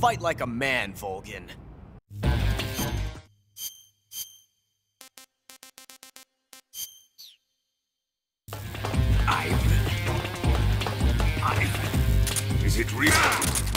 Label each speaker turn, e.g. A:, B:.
A: Fight like a man, Volgin.
B: Ivan. Ivan. Is it real?